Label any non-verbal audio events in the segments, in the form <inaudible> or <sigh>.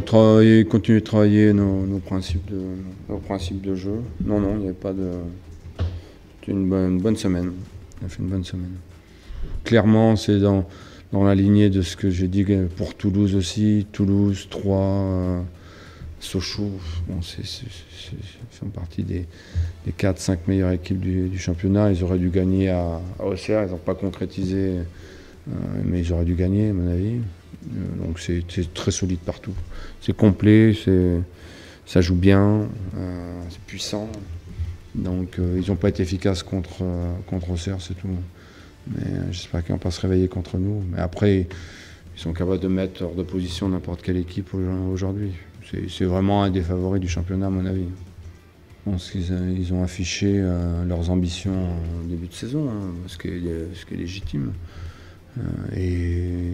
travailler, continuer de travailler nos, principes, de, nos principes de jeu. Non, non, il n'y avait pas de. C'était une bonne, semaine. On a fait une bonne semaine. Clairement, c'est dans, dans la lignée de ce que j'ai dit pour Toulouse aussi. Toulouse, Troyes, Sochaux, bon, c'est, font partie des, des 4-5 meilleures équipes du, championnat. Ils auraient dû gagner à, à ils n'ont pas concrétisé, euh, mais ils auraient dû gagner, à mon avis. Euh, donc c'est, très solide partout. C'est complet, ça joue bien, euh, c'est puissant. Donc ils n'ont pas été efficaces contre, contre Auxerre, c'est tout. Mais j'espère qu'ils vont pas se réveiller contre nous. Mais après, ils sont capables de mettre hors de position n'importe quelle équipe aujourd'hui. C'est vraiment un des favoris du championnat, à mon avis. Je pense qu'ils ils ont affiché euh, leurs ambitions en début de saison, hein, ce, qui est, légitime. Euh, et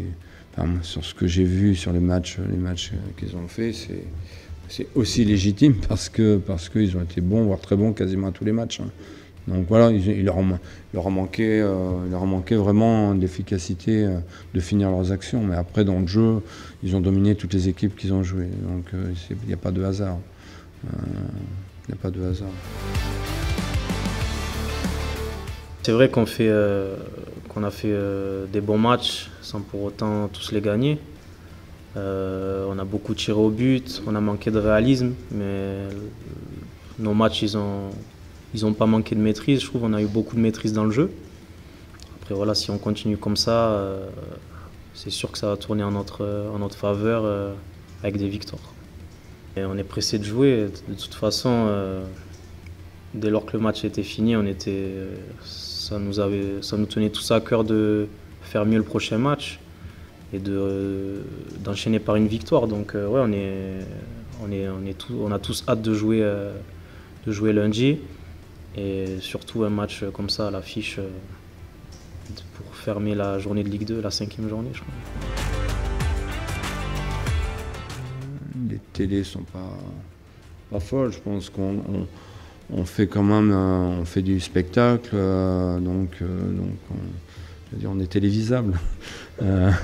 sur ce que j'ai vu sur les matchs, les matchs qu'ils ont fait, c'est aussi légitime <laughs> parce que parce qu'ils ont été bons, voire très bons, quasiment à tous les matchs. Hein. Donc voilà, il, leur, euh, leur a manqué vraiment d'efficacité euh, de finir leurs actions. Mais après, dans le jeu, ils ont dominé toutes les équipes qu'ils ont jouées. Donc euh, il n'y a pas de hasard. Il n'y a pas de hasard. C'est vrai qu'on fait, qu'on a fait des bons matchs sans pour autant tous les gagner. on a beaucoup tiré au but, on a manqué de réalisme, mais nos matchs, ils ont, ils n'ont pas manqué de maîtrise. Je trouve qu'on a eu beaucoup de maîtrise dans le jeu. Après, voilà, si on continue comme ça, euh, c'est sûr que ça va tourner en notre, en notre faveur euh, avec des victoires. Et on est pressé de jouer. De toute façon, euh, dès lors que le match était fini, on était, ça, nous avait, ça nous tenait tous à cœur de faire mieux le prochain match et de, d'enchaîner par une victoire. Donc, ouais, on, est, on, est, on, est tout, on a tous hâte de jouer, de jouer lundi. Et surtout un match comme ça à l'affiche euh, pour fermer la journée de Ligue 2, la cinquième journée, je crois. Les télés sont pas, pas folles. Je pense qu'on on, fait quand même euh, on du spectacle, euh, donc, donc on, est télévisable. <laughs> ouais,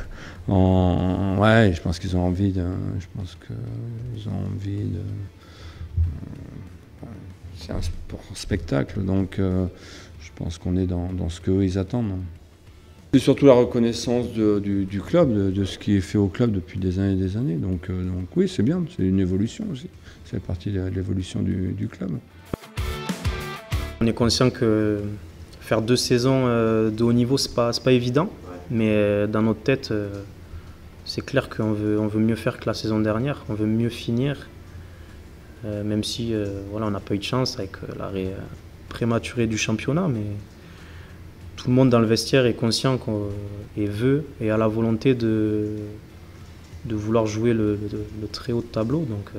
je pense qu'ils ont envie de, je pense qu'ils ont envie de c'est un spectacle, donc euh, je pense qu'on est dans, ce qu'eux ils attendent. C'est surtout la reconnaissance du, club, de, ce qui est fait au club depuis des années et des années. Donc, euh, donc oui, c'est bien, c'est une évolution aussi. C'est partie de l'évolution du, club. On est conscient que faire deux saisons euh, de haut niveau, c'est pas, pas évident. Mais dans notre tête, c'est clair qu'on veut, on veut mieux faire que la saison dernière. On veut mieux finir euh, même si euh, voilà, on n'a pas eu de chance avec euh, l'arrêt prématuré du championnat, mais tout le monde dans le vestiaire est conscient et veut et a la volonté de, de vouloir jouer le, très haut de tableau. Donc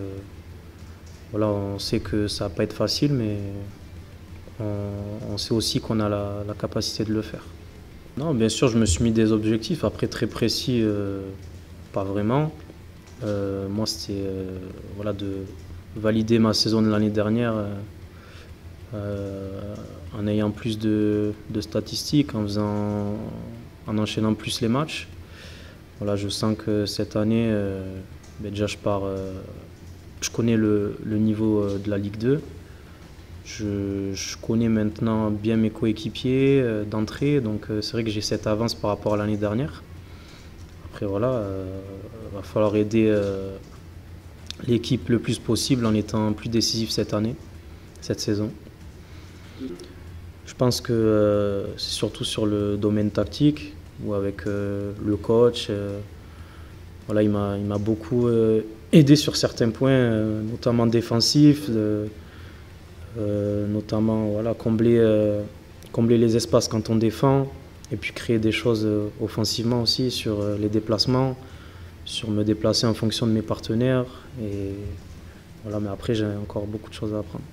voilà, on sait que ça va pas être facile, mais on, sait aussi qu'on a la, capacité de le faire. Non, bien sûr, je me suis mis des objectifs, après très précis, pas vraiment. moi, c'était voilà, de valider ma saison de l'année dernière euh, euh, en ayant plus de, statistiques, en, faisant, en enchaînant plus les matchs. Je sens que cette année, euh, ben déjà je connais le, niveau de la Ligue 2. Je, connais maintenant bien mes coéquipiers d'entrée, donc c'est vrai que j'ai cette avance par rapport à l'année dernière. Après voilà, il va falloir aider l'équipe le plus possible en étant plus décisif cette année, cette saison. Je pense que euh, c'est surtout sur le domaine tactique ou avec euh, le coach. Euh, voilà, il m'a beaucoup aidé sur certains points, notamment défensifs, notamment voilà, combler, les espaces quand on défend et puis créer des choses offensivement aussi sur les déplacements sur me déplacer en fonction de mes partenaires. Et voilà, mais après, j'ai encore beaucoup de choses à apprendre.